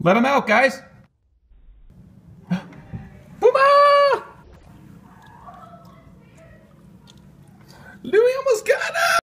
Let him out, guys. Booba! Louis almost got him!